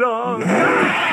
dog.